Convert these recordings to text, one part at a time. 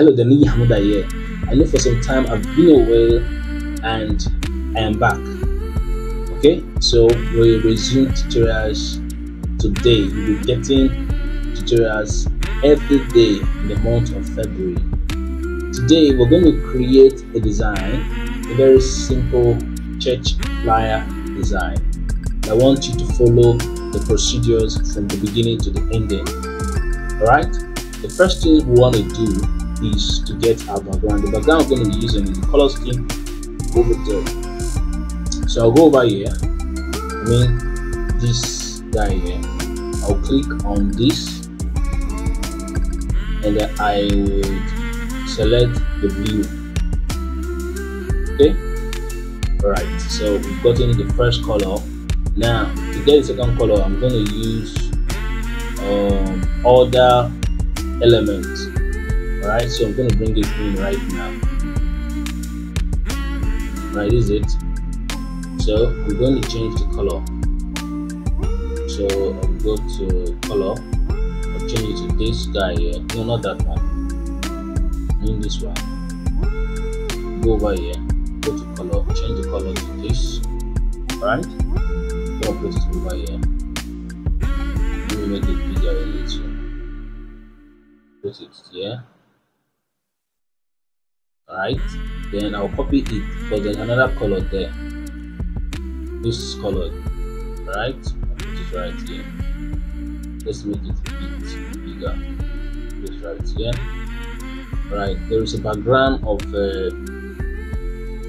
Hello, Niyi Amuda here. I know for some time I've been away and I am back. Okay, so we resume tutorials today. You'll be getting tutorials every day in the month of February. Today we're going to create a design, a very simple church flyer design. I want you to follow the procedures from the beginning to the ending. Alright, the first thing we want to do is to get our background. The background I'm going to be using is the color scheme over there. So I'll go over here. I mean this guy here. I'll click on this and then I will select the blue. Okay. Alright, so we've gotten the first color. Now to get the second color, I'm going to use um, other elements Alright, so I'm going to bring it in right now. Right, is it? So I'm going to change the color. So I'll go to color. I'll change it to this guy here. No, not that one. I mean this one. Go over here. Go to color. Change the color to this. Alright. Gonna put it over here. Let me make it bigger a little. Put it here right? Then I'll copy it because there's another color there. This is colored right? Put it right here. Let's make it a bit bigger. This right here. Right there is a background of a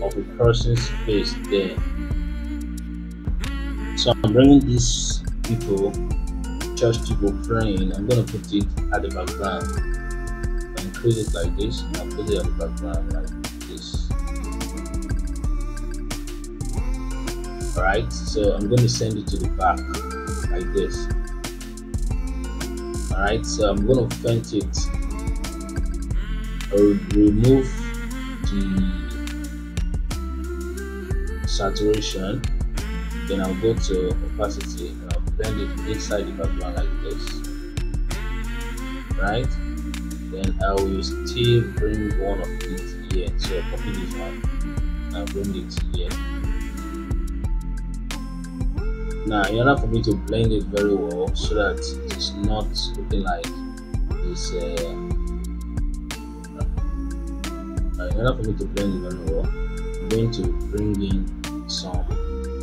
of a person's face there. So I'm bringing these people church people praying. I'm gonna put it at the background put it like this and put it on the background like this. Alright so I'm going to send it to the back like this. Alright so I'm going to fence it. I'll remove the saturation. Then I'll go to opacity and I'll blend it inside the background like this. Right then I will still bring one of it here. So I copy this one and bring it here. Now in order for me to blend it very well so that it's not looking like this uh, in order for me to blend it very well I'm going to bring in some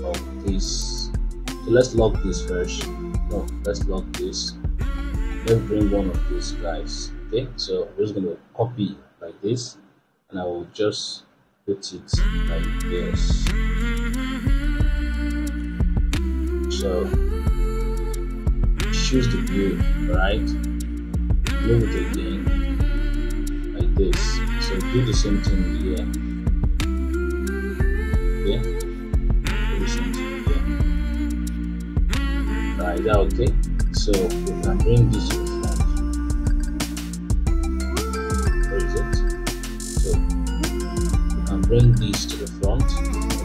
of this. So let's lock this first. No let's lock this. Let's bring one of these guys okay? So I'm just going to copy like this and I will just put it like this. So choose the blue right? Move it again like this. So do the same thing here. Okay? Do the same thing here. Right okay? So we can bring this bring this to the front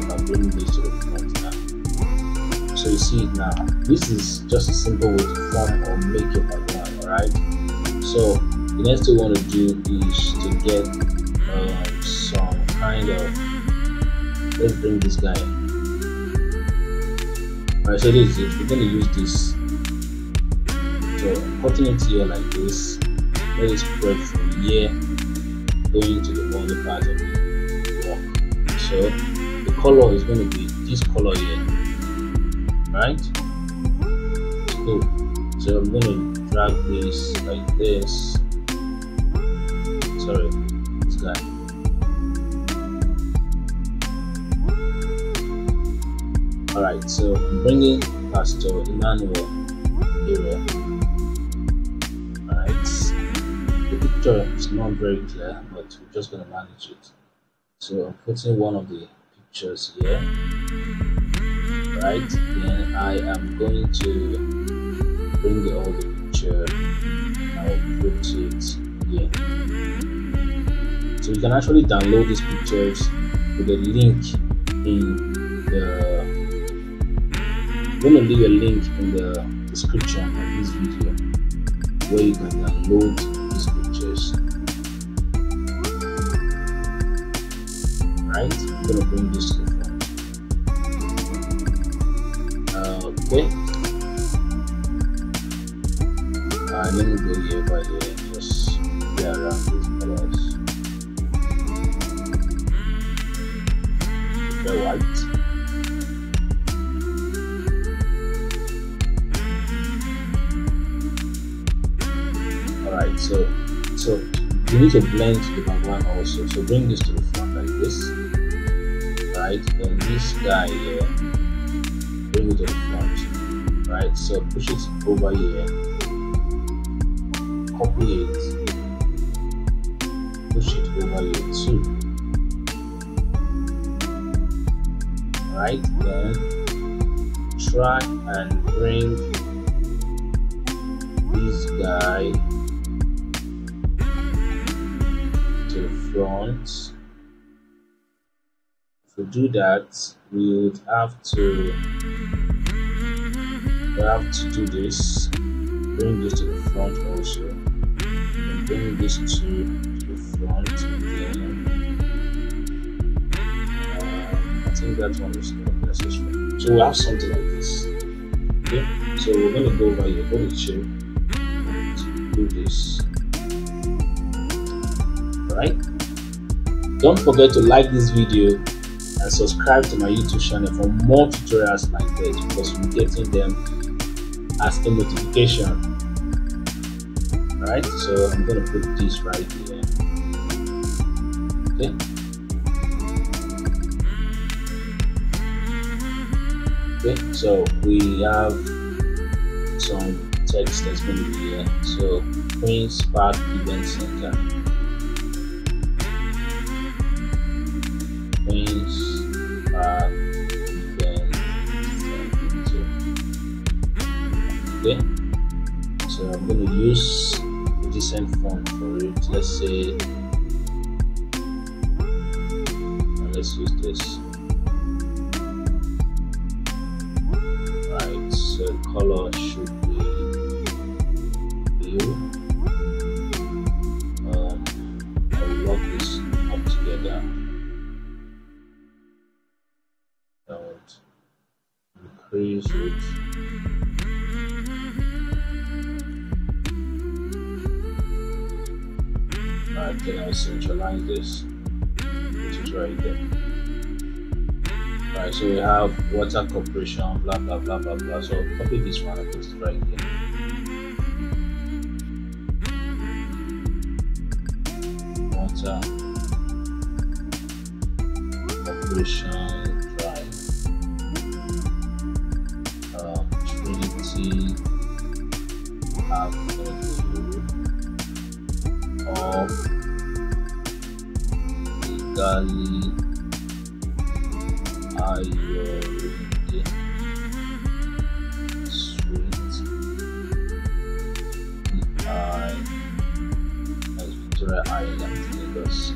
and bring this to the front now. So you see it now. This is just a simple way to form or make your background alright? So the next thing we want to do is to get um, some kind of let's bring this guy alright so this is it. We're going to use this. So cutting it here like this. Let it spread from here going to the other part of it the color is going to be this color here right? Cool so i'm going to drag this like this. Sorry this guy. All right so i'm bringing pastor emmanuel here. All right the picture is not very clear but we're just going to manage it so I'm putting one of the pictures here right? Then I am going to bring the other picture I'll put it here. So you can actually download these pictures with a link in the I'm going to leave a link in the description of this video where you can download these pictures right? I'm gonna bring this to uh, okay. Uh, let me go here by here and just around colors. The white. Alright so so you need to blend the background also. So bring this to the front this right then this guy here bring it to the front right? So push it over here copy it push it over here too right? Then try and bring this guy to the front to do that we would have to we have to do this bring this to the front also and bring this to, the front again. Uh, I think that one is not necessary. So we have something like this. Okay? So we're going to go over here go to and do this. Right don't forget to like this video and subscribe to my youtube channel for more tutorials like this because you're getting them as a notification. Right so i'm gonna put this right here. Okay. Okay so we have some text that's going to be here. So queens park event center let's say let's use this. Right so color should right there. Right so we have water corporation blah blah blah blah blah. So copy this one and it right here water corporation drive um, trinity avenue of Ligali Ayorinde Street I as Victoria Island, Lagos.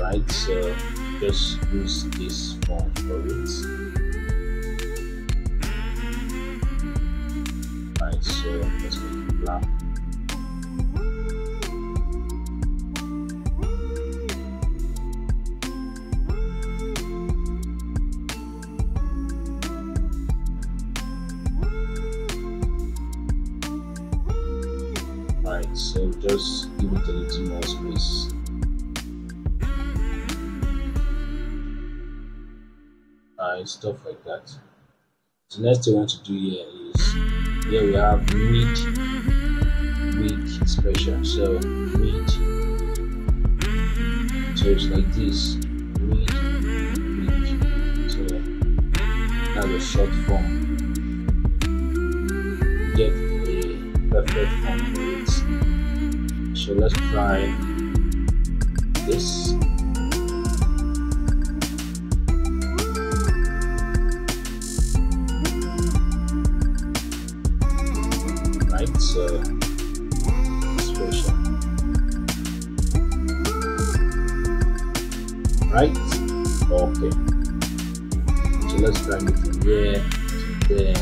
Right, so just use this font for it. Right, so let's make it black. Just give it a little more space. Ah, Alright, stuff like that. The next thing I want to do here is here we have mid week special. So mid so it's like this mid week. So that's a short form. Get a perfect form for it. So let's try this. Right, so special. Right? Okay. So let's drag it from here to there.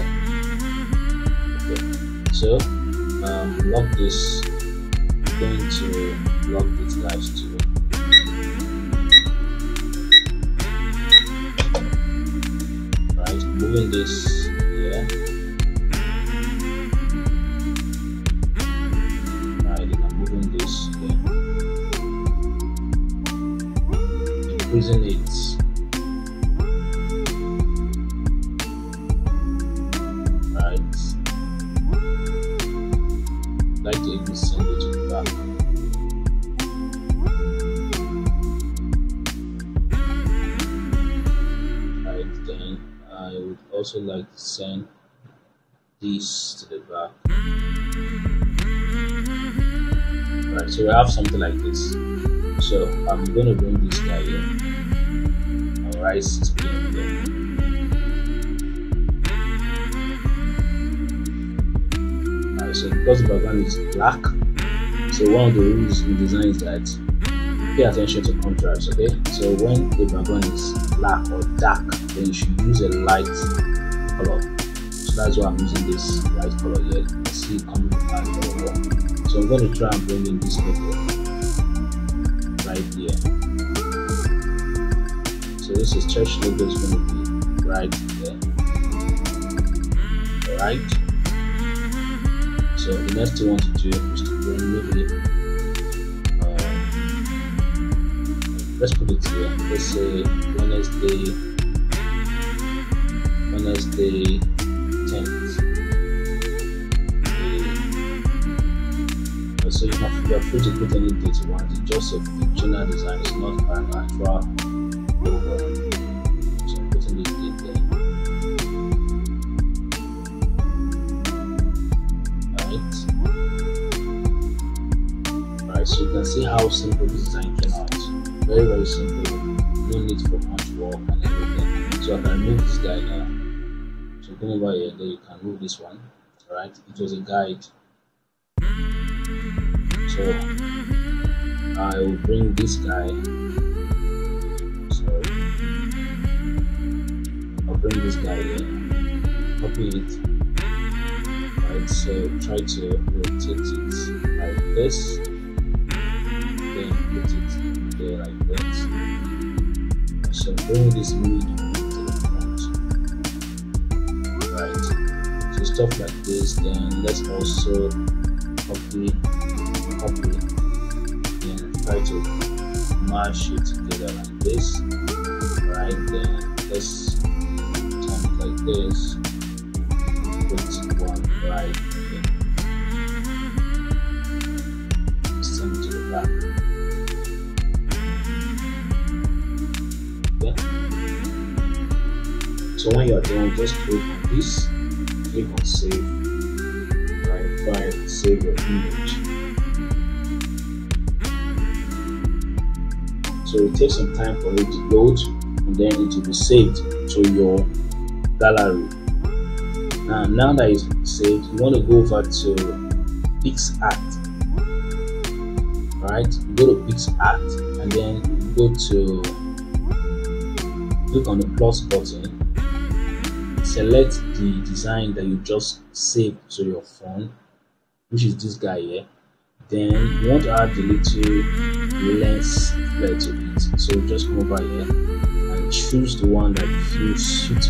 Okay. So um lock this going to block this live too. Right, moving this here. Right, I'm moving this here. Increasing it send this to the back. Right, so we have something like this. So I'm gonna bring this guy here. Alright, 6 p.m. here. Alright, so because the background is black, so one of the rules in design is that pay attention to contrast okay so when the background is black or dark then you should use a light color. So that's why i'm using this light color here. You can see it coming the wall so i'm going to try and bring in this logo right here. So this is church logo is going to be right there all right so the next thing I want to do is to bring maybe uh, let's put it here. Let's say wednesday wednesday 10th okay. so you, can, you are free to put any date you want it's just a fictional design it's not an actual logo so i'm putting this date there alright. Alright so you can see how simple this design came out. Very very simple. No need for much work and everything. So i can remove this guy now come over here then you can move this one right it was a guide. So i will bring this guy. So i'll bring this guy here. Copy it. Right so try to rotate it like this. Then put it there like that. So bring this mid stuff like this. Then let's also copy, copy, then try to mash it together like this. Right. Then let's turn it like this. Put one right. Then send to the back. So when you're done, just click on this, click on save, right, file, save your image. So it takes some time for it to load and then it will be saved to your gallery. Now, now that it's saved, you want to go over to PicsArt. Right, you go to PicsArt and then go to click on the plus button select the design that you just saved to your phone which is this guy here then you want to add the little lens flare to it. So just come over here and choose the one that you feel suits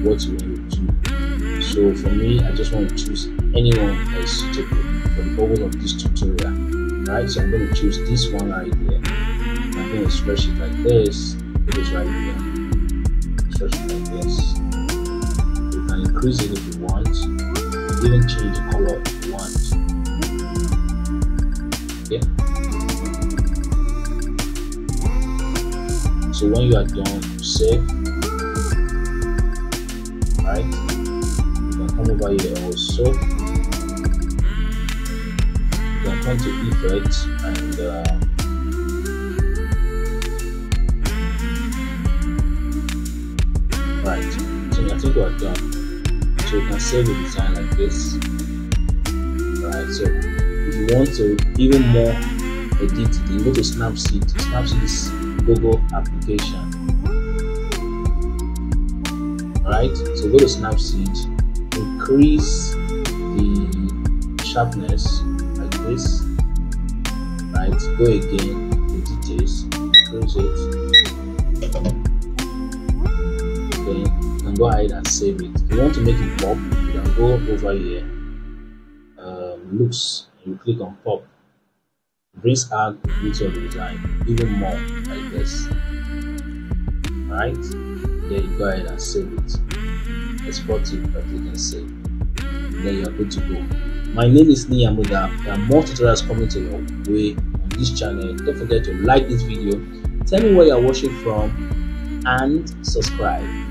what you want to do. So for me i just want to choose anyone that is suitable for the purpose of this tutorial. Right so i'm going to choose this one right here. I'm going to stretch it like this it is right here. Stretch it like this increase it if you want, even change the color if you want. Okay. So when you are done, you save. Right. You can come over here also. You can come to effect and uh, right. So I think we are done so you can save the design like this. Right so if you want to even more edit it you go to snapseed snapseed is google application. Right so go to snapseed increase the sharpness like this. Right go again the details increase it go ahead and save it. If you want to make it pop you can go over here um, looks you click on pop. Brings out the beauty of the design even more like this alright? Then you go ahead and save it. Export it by clicking save. Then you're good to go. My name is Niyi Amuda there are more tutorials coming to your way on this channel. Don't forget to like this video tell me where you're watching from and subscribe